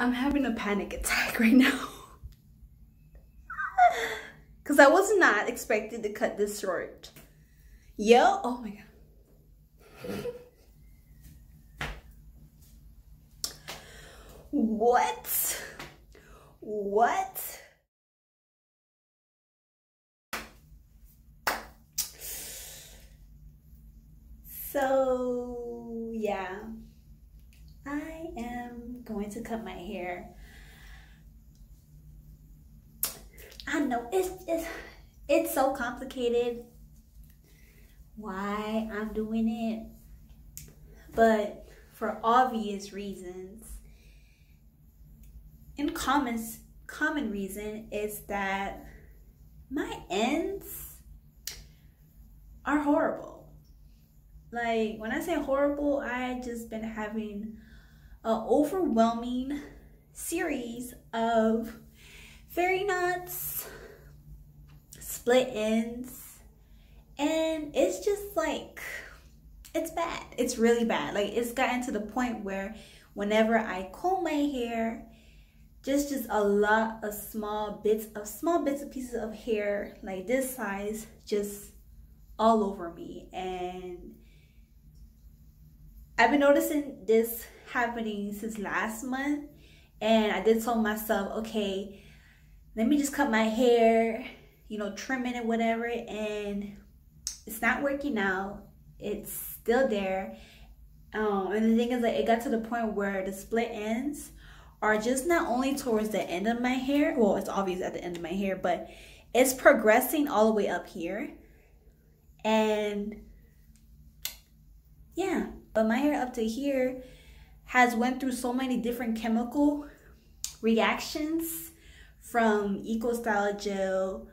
I'm having a panic attack right now. Because I was not expected to cut this short. Yo, oh my god. what? What? So, yeah. I am going to cut my hair. I know it's it's it's so complicated why I'm doing it, but for obvious reasons. In common common reason is that my ends are horrible. Like when I say horrible, I just been having an overwhelming series of fairy knots, split ends, and it's just like, it's bad. It's really bad. Like it's gotten to the point where whenever I comb my hair, just just a lot of small bits of small bits of pieces of hair like this size just all over me and I've been noticing this happening since last month and I did tell myself, okay, let me just cut my hair, you know, trim it and whatever. And it's not working out. It's still there. Um, and the thing is that it got to the point where the split ends are just not only towards the end of my hair. Well, it's obvious at the end of my hair, but it's progressing all the way up here. And yeah, but my hair up to here has went through so many different chemical reactions from Eco Style Gel,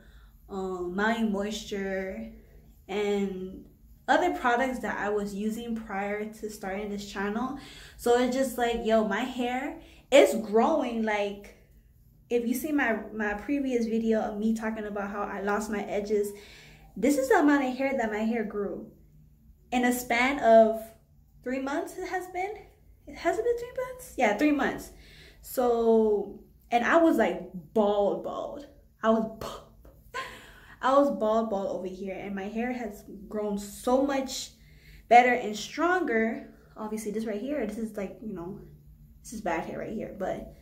um, Maui Moisture, and other products that I was using prior to starting this channel. So it's just like, yo, my hair is growing. Like, if you see my, my previous video of me talking about how I lost my edges, this is the amount of hair that my hair grew. In a span of three months it has been. Has it been three months? Yeah, three months. So, and I was like bald, bald. I was. I was bald, bald over here, and my hair has grown so much better and stronger. Obviously, this right here, this is like, you know, this is bad hair right here, but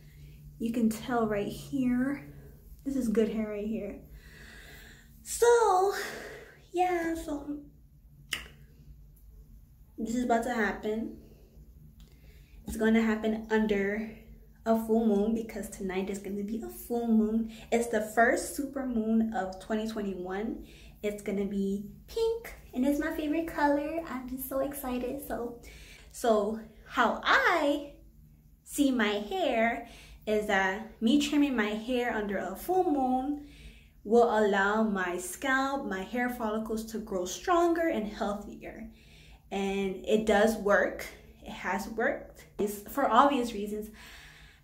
you can tell right here, this is good hair right here. So, yeah, so this is about to happen. It's going to happen under a full moon because tonight is going to be a full moon. It's the first super moon of 2021. It's going to be pink and it's my favorite color. I'm just so excited. So, so how I see my hair is that me trimming my hair under a full moon will allow my scalp, my hair follicles to grow stronger and healthier and it does work. Has worked. It's for obvious reasons.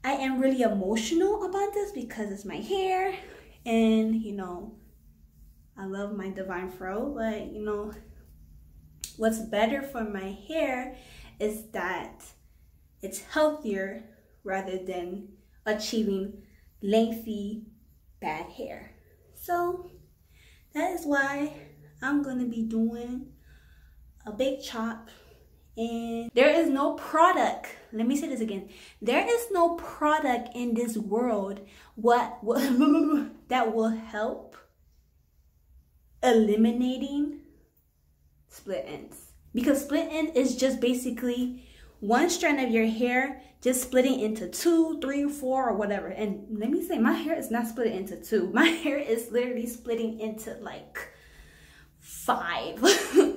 I am really emotional about this because it's my hair and you know I love my divine fro but you know what's better for my hair is that it's healthier rather than achieving lengthy bad hair so that is why I'm gonna be doing a big chop and there is no product let me say this again there is no product in this world what, what that will help eliminating split ends. Because split end is just basically one strand of your hair just splitting into two three four or whatever. And let me say my hair is not split into two. My hair is literally splitting into like five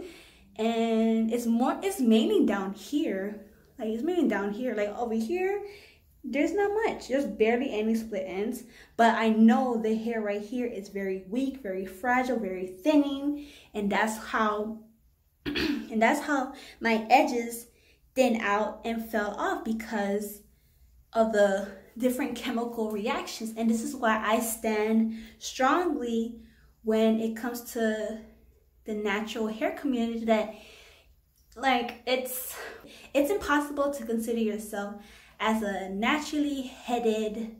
and it's more it's mainly down here. Like it's mainly down here. Like over here there's not much. Just barely any split ends. But i know the hair right here is very weak very fragile very thinning. And that's how and that's how my edges thin out and fell off because of the different chemical reactions. And this is why i stand strongly when it comes to the natural hair community that like it's it's impossible to consider yourself as a naturally headed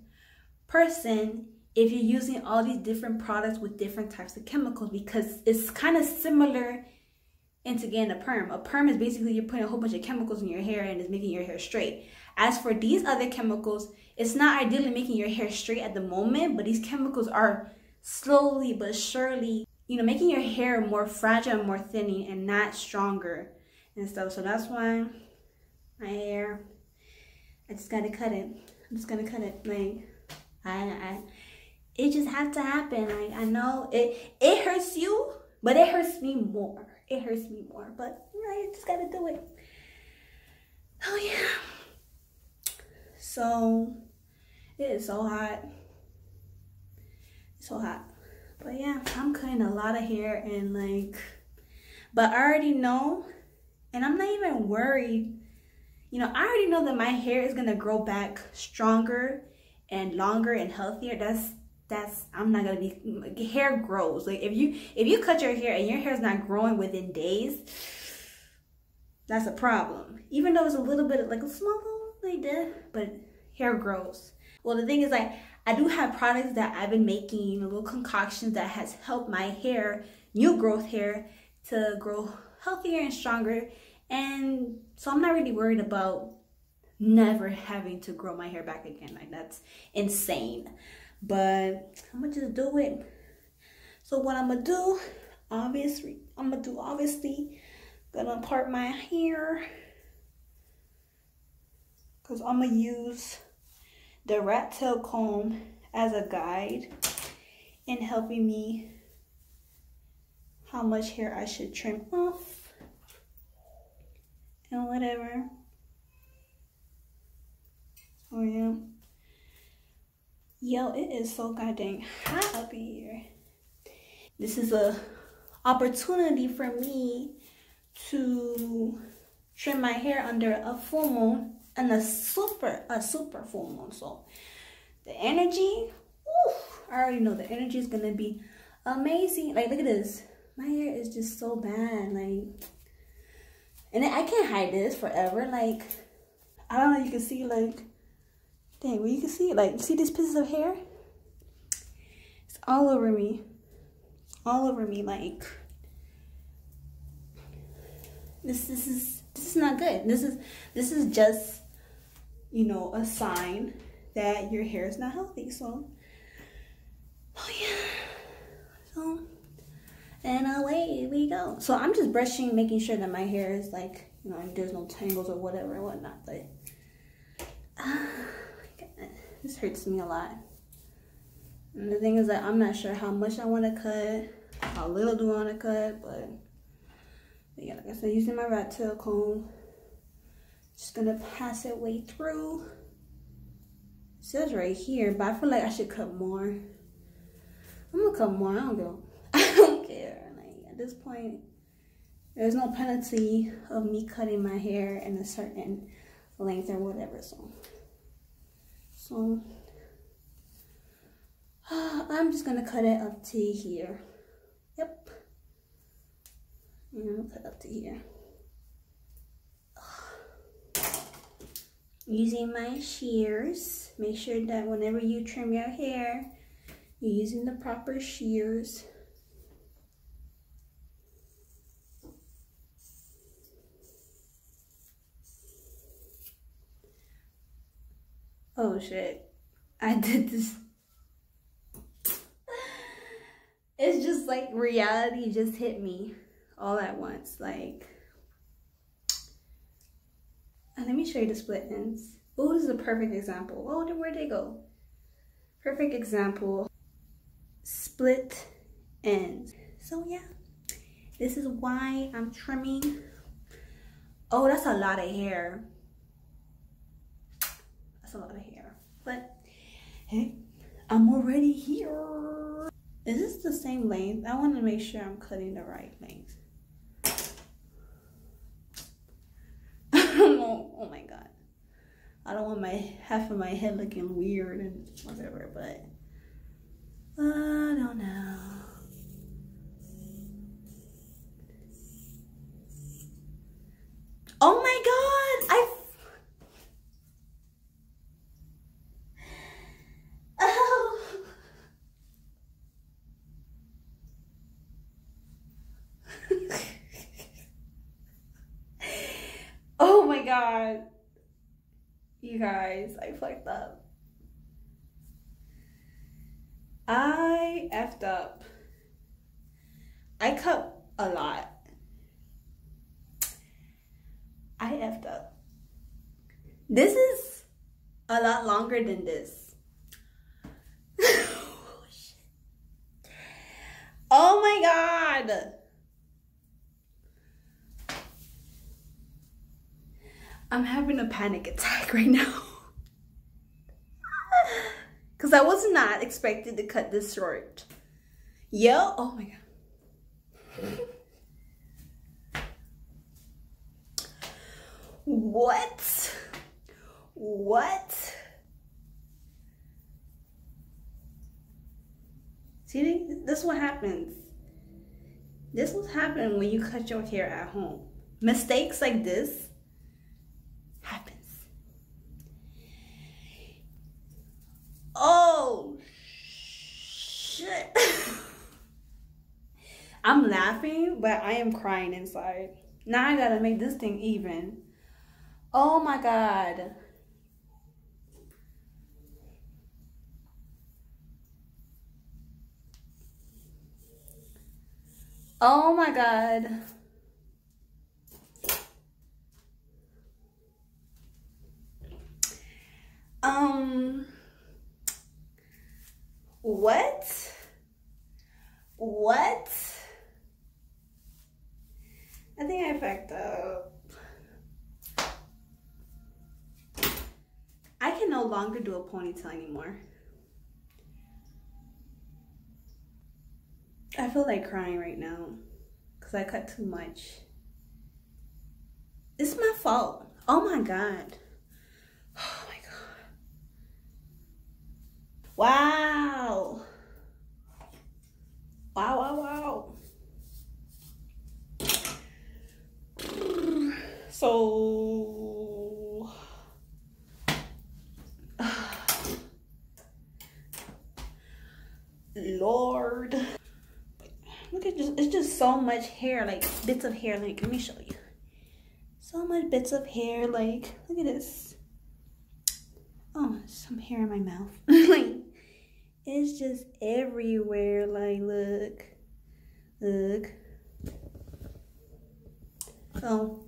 person if you're using all these different products with different types of chemicals because it's kind of similar into getting a perm. A perm is basically you're putting a whole bunch of chemicals in your hair and it's making your hair straight. As for these other chemicals, it's not ideally making your hair straight at the moment, but these chemicals are slowly but surely, you know, making your hair more fragile more thinning and not stronger and stuff. So that's why my hair, I just gotta cut it. I'm just gonna cut it. Like, I, I, it just had to happen. Like, I know it, it hurts you, but it hurts me more. It hurts me more, but you know, you just gotta do it. Oh yeah. So, it is so hot. It's so hot. But yeah, I'm cutting a lot of hair and like, but I already know, and I'm not even worried. You know, I already know that my hair is gonna grow back stronger and longer and healthier. That's that's I'm not gonna be hair grows. Like if you if you cut your hair and your hair is not growing within days, that's a problem. Even though it's a little bit like a small little like that, but hair grows. Well, the thing is like I do have products that I've been making, little concoctions that has helped my hair, new growth hair, to grow healthier and stronger. And so I'm not really worried about never having to grow my hair back again. Like that's insane. But I'm gonna just do it. So what I'm gonna do, obviously, I'm gonna do obviously, gonna part my hair. Cause I'm gonna use the rat tail comb as a guide in helping me how much hair I should trim off and whatever. Oh yeah. Yo, it is so goddamn hot up in here. This is a opportunity for me to trim my hair under a full moon and a super a super full moon. So the energy, whew, I already know the energy is gonna be amazing. Like look at this. My hair is just so bad. Like and I can't hide this forever. Like I don't know you can see like dang well you can see like see these pieces of hair? It's all over me. All over me like this this is this is not good. This is this is just you know, a sign that your hair is not healthy. So, oh yeah. So, and away we go. So I'm just brushing, making sure that my hair is like, you know, there's no tangles or whatever and whatnot. But, uh, this hurts me a lot. And the thing is that I'm not sure how much I want to cut, how little do I want to cut, but, but yeah, like I said, using my rat tail comb, just gonna pass it way through. It says right here, but I feel like I should cut more. I'm gonna cut more. I don't go. I don't care. Like at this point, there's no penalty of me cutting my hair in a certain length or whatever. So, so I'm just gonna cut it up to here. Yep. And I'll cut up to here. Using my shears. Make sure that whenever you trim your hair, you're using the proper shears. Oh shit, I did this. it's just like reality just hit me all at once. Like, and let me show you the split ends. Oh, this is a perfect example. Oh, where'd they go? Perfect example. Split ends. So yeah, this is why I'm trimming. Oh, that's a lot of hair. That's a lot of hair. But hey, I'm already here. Is this the same length? I want to make sure I'm cutting the right length. Oh my god. I don't want my half of my head looking weird and whatever, but I don't know. Oh my god! God. You guys, I fucked up. I effed up. I cut a lot. I effed up. This is a lot longer than this. Oh, oh my god. I'm having a panic attack right now. Because I was not expected to cut this short. Yo, oh my god. what? What? See, this is what happens. This what happens when you cut your hair at home. Mistakes like this Oh, shit. I'm laughing, but I am crying inside. Now I gotta make this thing even. Oh my god. Oh my god. Um what? What? I think I fucked up. I can a ponytail anymore. I feel like crying right now because I cut too much. It's my fault. Oh my God. Oh wow. Wow, wow, wow. So, Lord. Look at just, it's just so much hair, like bits of hair. Like, let me show you. So much bits of hair, like, look at this. Oh, some hair in my mouth. like, it's just everywhere. Like, look. Look. Oh.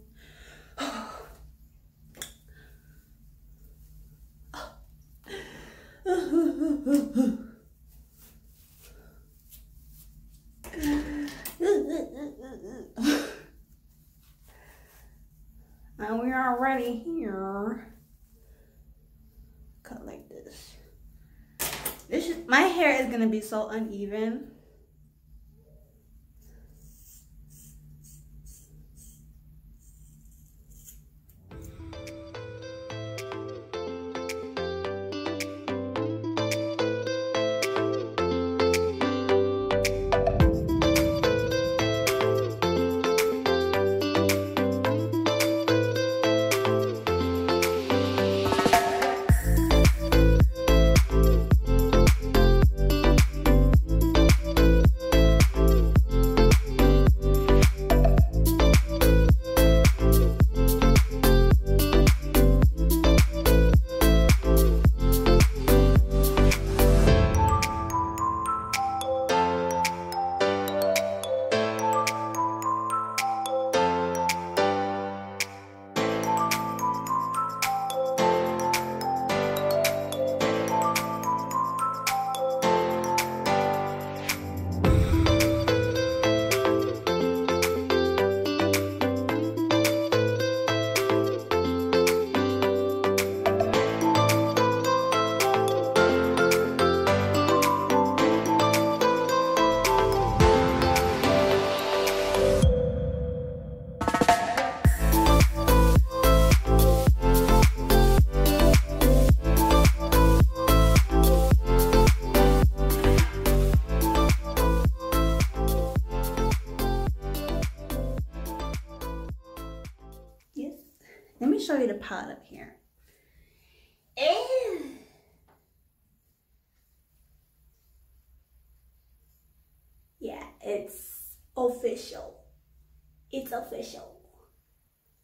and we're already here. Cut like this. This is, my hair is gonna be so uneven. It's official. It's official.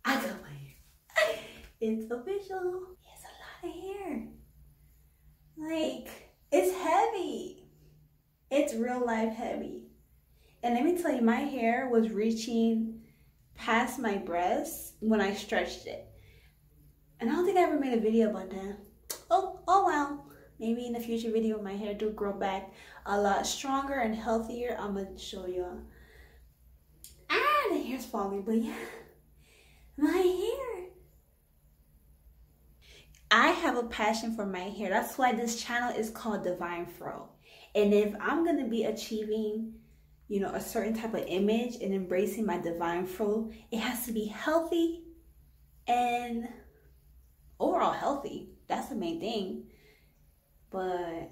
I got my hair. it's official. It's a lot of hair. Like, it's heavy. It's real life heavy. And let me tell you, my hair was reaching past my breasts when I stretched it. And I don't think I ever made a video about that. Oh, oh well. Maybe in a future video my hair do grow back a lot stronger and healthier. I'm gonna show y'all Ah, the hair's falling, but yeah. My hair. I have a passion for my hair. That's why this channel is called Divine Fro. And if I'm gonna be achieving you know, a certain type of image and embracing my divine fro, it has to be healthy and overall healthy. That's the main thing. But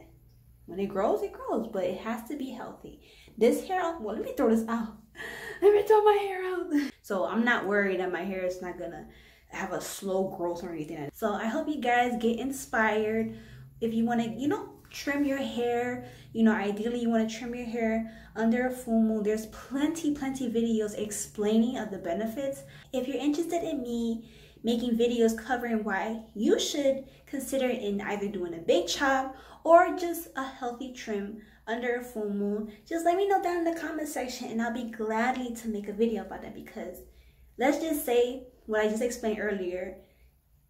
when it grows, it grows, but it has to be healthy. This hair, well, let me throw this out. Let me throw my hair out. So I'm not worried that my hair is not gonna have a slow growth or anything. So I hope you guys get inspired. If you wanna, you know, trim your hair, you know, ideally you wanna trim your hair under a full moon. There's plenty, plenty videos explaining of the benefits. If you're interested in me making videos covering why you should consider in either doing a big chop or just a healthy trim under a full moon, just let me know down in the comment section and I'll be gladly to make a video about that because let's just say what I just explained earlier,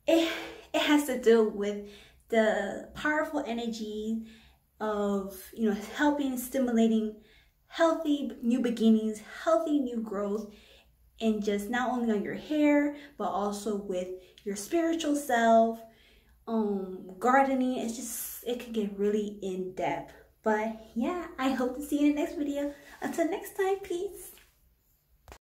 it, it has to do with the powerful energy of, you know, helping, stimulating healthy new beginnings, healthy new growth, and just not only on your hair, but also with your spiritual self, um, gardening. It's just, it can get really in depth. But yeah, I hope to see you in the next video. Until next time, peace.